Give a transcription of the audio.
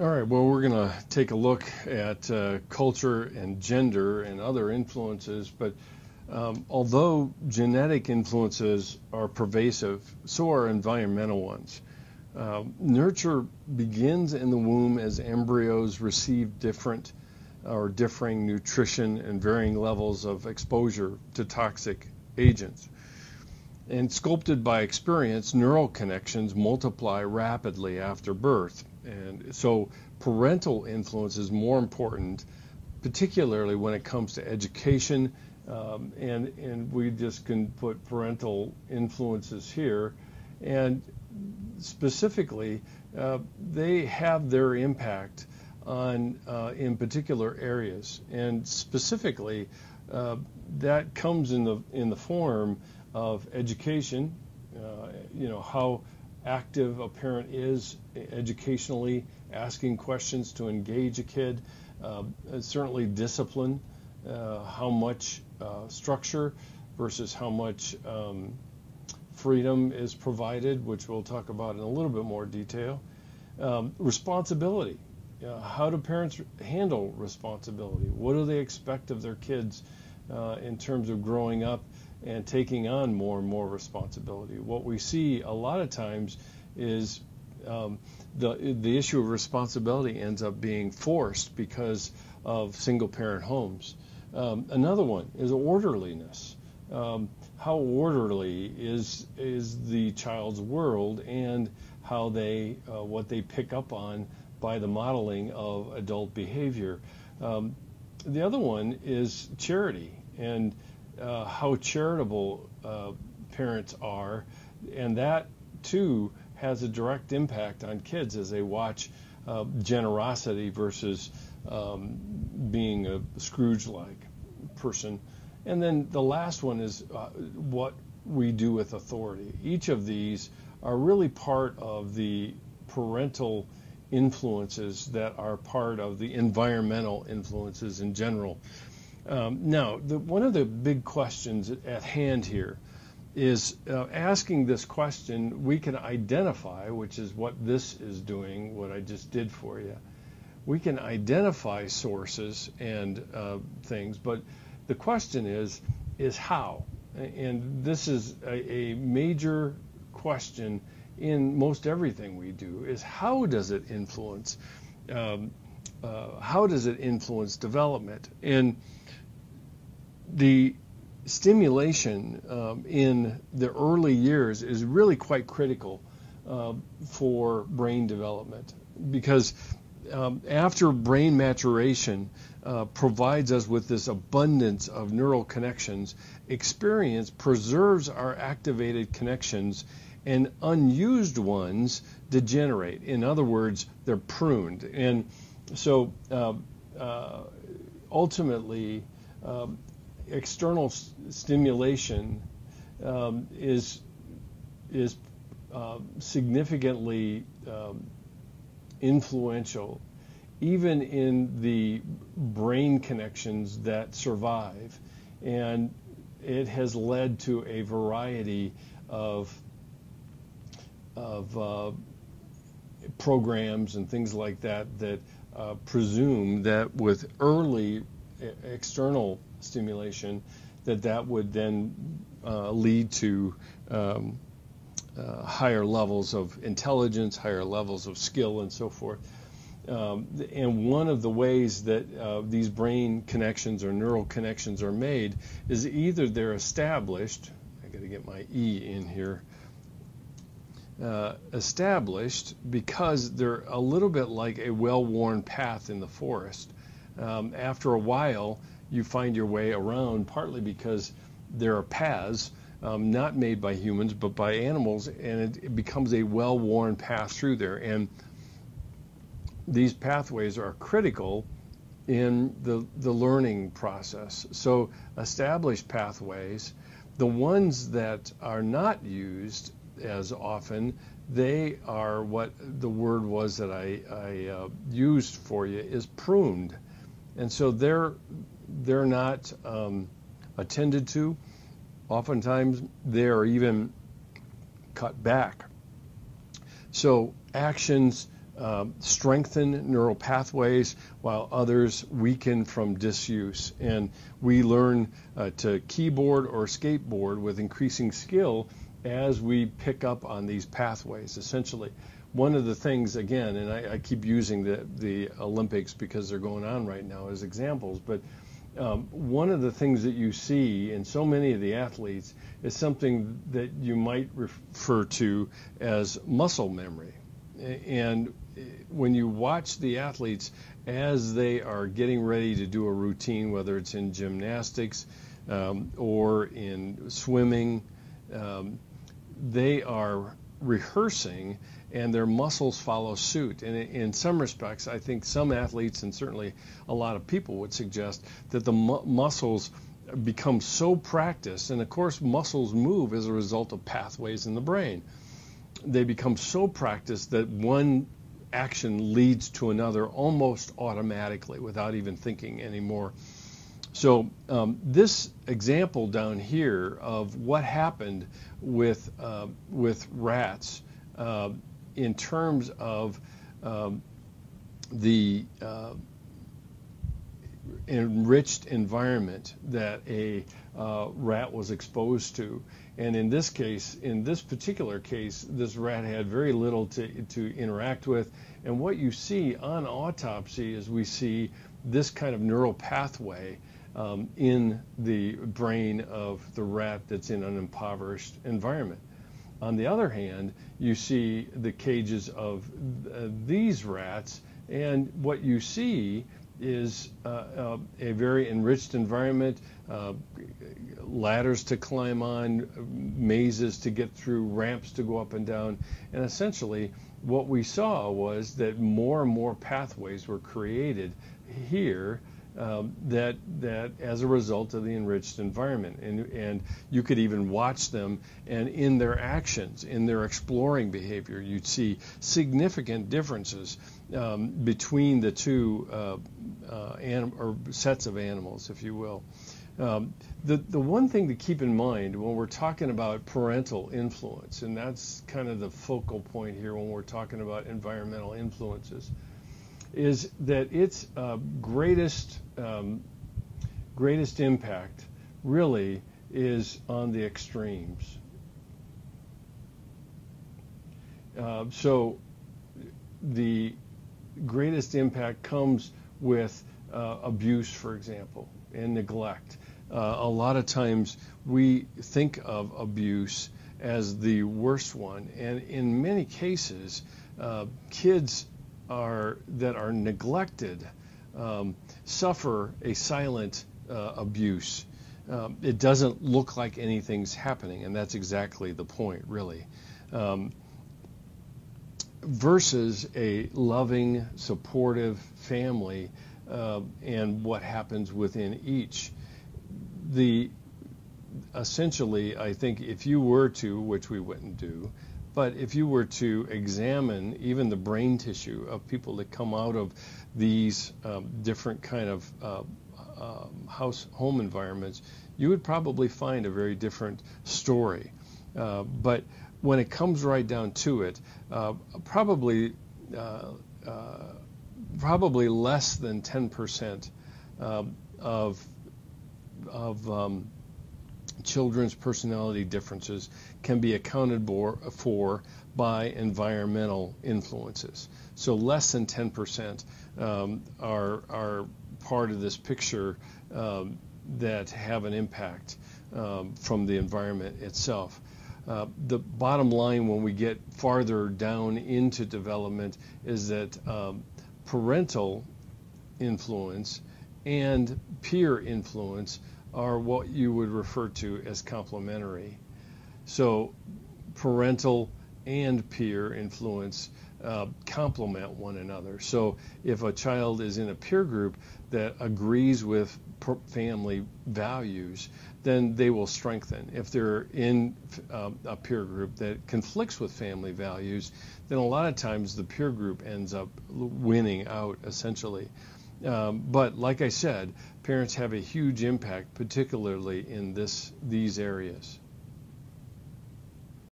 All right, well, we're going to take a look at uh, culture and gender and other influences, but um, although genetic influences are pervasive, so are environmental ones. Uh, nurture begins in the womb as embryos receive different or differing nutrition and varying levels of exposure to toxic agents. And sculpted by experience, neural connections multiply rapidly after birth. And so parental influence is more important, particularly when it comes to education. Um, and, and we just can put parental influences here. And specifically, uh, they have their impact on uh, in particular areas. And specifically, uh, that comes in the in the form of education. Uh, you know how active a parent is educationally, asking questions to engage a kid, uh, certainly discipline, uh, how much uh, structure versus how much um, freedom is provided, which we'll talk about in a little bit more detail. Um, responsibility. Uh, how do parents handle responsibility? What do they expect of their kids uh, in terms of growing up and taking on more and more responsibility. What we see a lot of times is um, the the issue of responsibility ends up being forced because of single parent homes. Um, another one is orderliness. Um, how orderly is is the child's world and how they uh, what they pick up on by the modeling of adult behavior. Um, the other one is charity and uh, how charitable uh, parents are, and that too has a direct impact on kids as they watch uh, generosity versus um, being a Scrooge-like person. And then the last one is uh, what we do with authority. Each of these are really part of the parental influences that are part of the environmental influences in general. Um, now, the, one of the big questions at hand here is uh, asking this question, we can identify, which is what this is doing, what I just did for you. We can identify sources and uh, things, but the question is, is how? And this is a, a major question in most everything we do, is how does it influence? Um, uh, how does it influence development? And the stimulation um, in the early years is really quite critical uh, for brain development because um, after brain maturation uh, provides us with this abundance of neural connections, experience preserves our activated connections and unused ones degenerate. In other words, they're pruned. And so uh, uh ultimately, um, external stimulation um, is is uh, significantly um, influential, even in the brain connections that survive, and it has led to a variety of of uh, programs and things like that that uh, presume that with early external stimulation, that that would then uh, lead to um, uh, higher levels of intelligence, higher levels of skill, and so forth. Um, and one of the ways that uh, these brain connections or neural connections are made is either they're established, I got to get my E in here, uh, established because they're a little bit like a well worn path in the forest. Um, after a while, you find your way around, partly because there are paths um, not made by humans but by animals, and it, it becomes a well-worn path through there. And these pathways are critical in the, the learning process. So established pathways, the ones that are not used as often, they are what the word was that I, I uh, used for you is pruned. And so they're they're not um, attended to. Oftentimes, they are even cut back. So, actions uh, strengthen neural pathways while others weaken from disuse. And we learn uh, to keyboard or skateboard with increasing skill as we pick up on these pathways, essentially. One of the things, again, and I, I keep using the, the Olympics because they're going on right now as examples, but um, one of the things that you see in so many of the athletes is something that you might refer to as muscle memory. And when you watch the athletes as they are getting ready to do a routine, whether it's in gymnastics um, or in swimming, um, they are rehearsing and their muscles follow suit. And in some respects, I think some athletes and certainly a lot of people would suggest that the mu- muscles become so practiced, and of course, muscles move as a result of pathways in the brain. They become so practiced that one action leads to another almost automatically without even thinking anymore. So um, this example down here of what happened with uh, with rats uh, in terms of um, the uh, enriched environment that a uh, rat was exposed to. And in this case, in this particular case, this rat had very little to, to interact with. And what you see on autopsy is we see this kind of neural pathway um, in the brain of the rat that's in an impoverished environment. On the other hand, you see the cages of uh, these rats, and what you see is uh, uh, a very enriched environment, uh, ladders to climb on, mazes to get through, ramps to go up and down, and essentially what we saw was that more and more pathways were created here um, that that as a result of the enriched environment, and and you could even watch them, and in their actions, in their exploring behavior, you'd see significant differences um, between the two uh, uh, or sets of animals, if you will. Um, the the one thing to keep in mind when we're talking about parental influence, and that's kind of the focal point here when we're talking about environmental influences is that its uh, greatest um, greatest impact really is on the extremes. Uh, so the greatest impact comes with uh, abuse, for example, and neglect. Uh, a lot of times we think of abuse as the worst one, and in many cases, uh, kids are that are neglected um, suffer a silent uh, abuse. Um, it doesn't look like anything's happening, and that's exactly the point, really. Um, versus a loving, supportive family uh, and what happens within each. The essentially, I think if you were to, which we wouldn't do, but if you were to examine even the brain tissue of people that come out of these um, different kind of uh, uh, house home environments, you would probably find a very different story. Uh, but when it comes right down to it, uh, probably uh, uh, probably less than 10% um, of of um, children's personality differences can be accounted for by environmental influences. So less than 10% um, are, are part of this picture um, that have an impact um, from the environment itself. Uh, the bottom line when we get farther down into development is that um, parental influence and peer influence are what you would refer to as complementary. So parental and peer influence uh, complement one another. So if a child is in a peer group that agrees with family values, then they will strengthen. If they're in uh, a peer group that conflicts with family values, then a lot of times the peer group ends up winning out essentially. Um, but like I said, parents have a huge impact, particularly in this these areas.